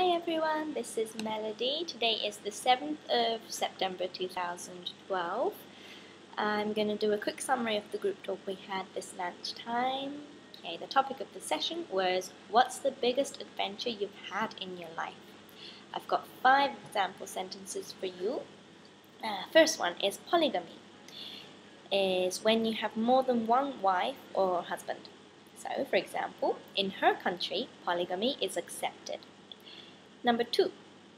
Hi everyone, this is Melody. Today is the 7th of September 2012. I'm going to do a quick summary of the group talk we had this lunchtime. Okay, the topic of the session was What's the biggest adventure you've had in your life? I've got five example sentences for you. Uh, first one is polygamy. Is when you have more than one wife or husband. So, for example, in her country, polygamy is accepted. Number two,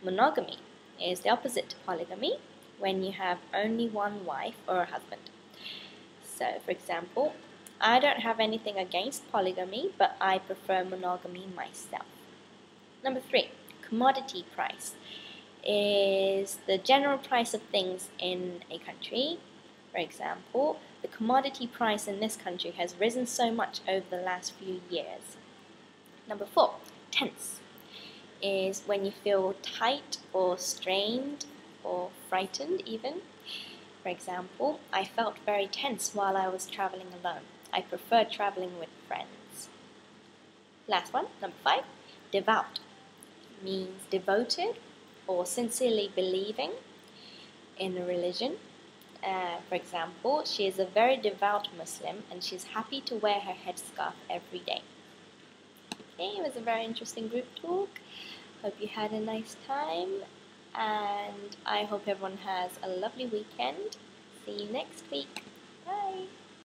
monogamy is the opposite to polygamy when you have only one wife or a husband. So, for example, I don't have anything against polygamy, but I prefer monogamy myself. Number three, commodity price is the general price of things in a country. For example, the commodity price in this country has risen so much over the last few years. Number four, tense is when you feel tight or strained or frightened, even. For example, I felt very tense while I was traveling alone. I prefer traveling with friends. Last one, number five, devout means devoted or sincerely believing in a religion. Uh, for example, she is a very devout Muslim and she's happy to wear her headscarf every day. Okay, it was a very interesting group talk. Hope you had a nice time and I hope everyone has a lovely weekend. See you next week. Bye.